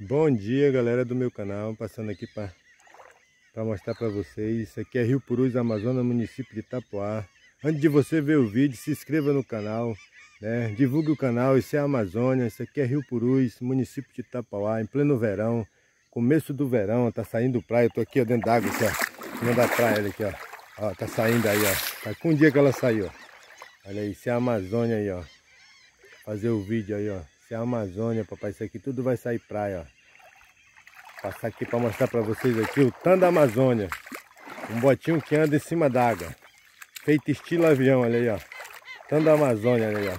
Bom dia galera do meu canal, passando aqui para mostrar para vocês, isso aqui é Rio Purus, Amazonas, município de Itapoá. Antes de você ver o vídeo, se inscreva no canal, né? divulgue o canal, isso é Amazônia, isso aqui é Rio Purus, município de Itapoá, em pleno verão, começo do verão, tá saindo praia, eu tô aqui ó, dentro d'água, aqui ó, cima da praia aqui ó, ó, tá saindo aí ó, tá com um dia que ela saiu ó. Olha aí, isso é Amazônia aí ó, fazer o vídeo aí ó, é a Amazônia papai, isso aqui tudo vai sair praia ó. Passar aqui para mostrar para vocês aqui o tanto da Amazônia. Um botinho que anda em cima d'água. Feito estilo avião, olha aí, ó. Tanto da Amazônia, olha aí, ó.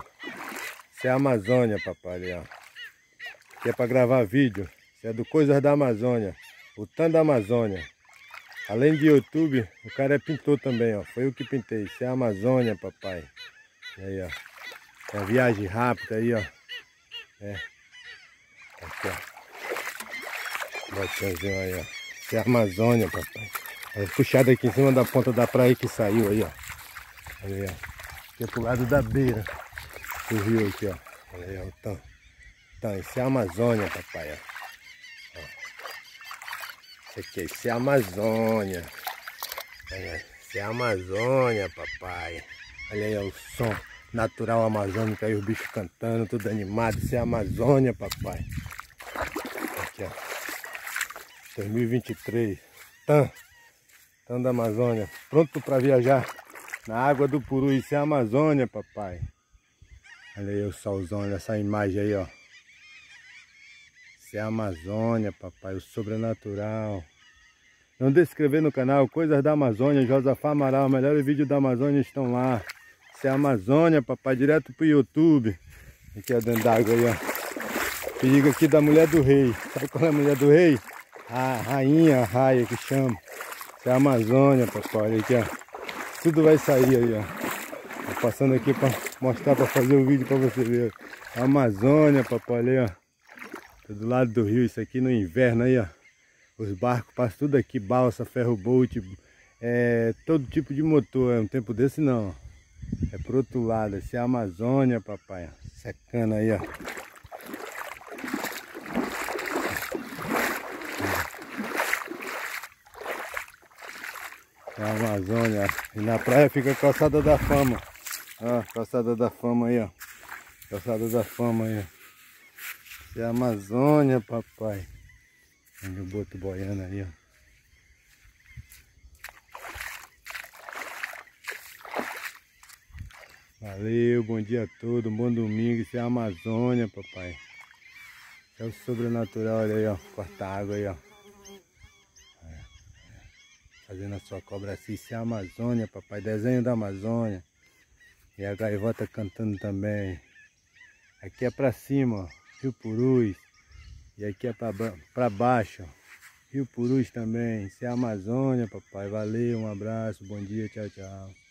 Isso é a Amazônia, papai, olha aí, ó. Aqui é para gravar vídeo. Isso é do Coisas da Amazônia. O tanto da Amazônia. Além de YouTube, o cara é pintor também, ó. Foi eu que pintei. Isso é a Amazônia, papai. Aí, ó. É a viagem rápida aí, ó. É. Aqui, ó. Botinhozinho aí, ó. Isso é Amazônia, papai. É puxado aqui em cima da ponta da praia que saiu aí, ó. Olha aí, ó. Aqui é pro lado da beira do rio aqui, ó. Olha aí, ó. Então, então isso é Amazônia, papai, ó. Isso aqui, isso é Amazônia. Olha isso é Amazônia, papai. Olha aí, ó, o som natural amazônico aí, os bichos cantando, tudo animado. Isso é Amazônia, papai. Aqui, ó. 2023. Tan, Tan da Amazônia. Pronto para viajar na água do Puru. Isso é Amazônia, papai. Olha aí o solzão, olha essa imagem aí, ó. Isso é Amazônia, papai. O sobrenatural. Não deixe de se inscrever no canal Coisas da Amazônia. Josafá Amaral. Melhores vídeos da Amazônia estão lá. Isso é a Amazônia, papai. Direto pro YouTube. Aqui é dentro d'água aí, ó. Perigo aqui da mulher do rei. Sabe qual é a mulher do rei? a rainha, a raia que chama. Isso é a Amazônia, papai. Olha aqui, ó. Tudo vai sair aí, ó. Tô passando aqui para mostrar, para fazer o vídeo para você ver. A Amazônia, papai, olha aí, ó. do lado do rio, isso aqui no inverno aí, ó. Os barcos passam tudo aqui, balsa, ferro boat, é, todo tipo de motor. É um tempo desse não. É pro outro lado. Esse é a Amazônia, papai. Secando aí, ó. a Amazônia. E na praia fica a calçada da fama. Ó, calçada da fama aí, ó. Calçada da fama aí, ó. Isso é a Amazônia, papai. Olha o boto boiando aí, ó. Valeu, bom dia a todos, bom domingo. Isso é a Amazônia, papai. é o sobrenatural, olha aí, ó. Corta água aí, ó fazendo a sua cobra assim, isso é a Amazônia, papai, desenho da Amazônia. E a gaivota cantando também. Aqui é pra cima, ó, Rio Purus. E aqui é pra, baixo, ó, Rio Purus também. Isso é a Amazônia, papai. Valeu, um abraço, bom dia, tchau, tchau.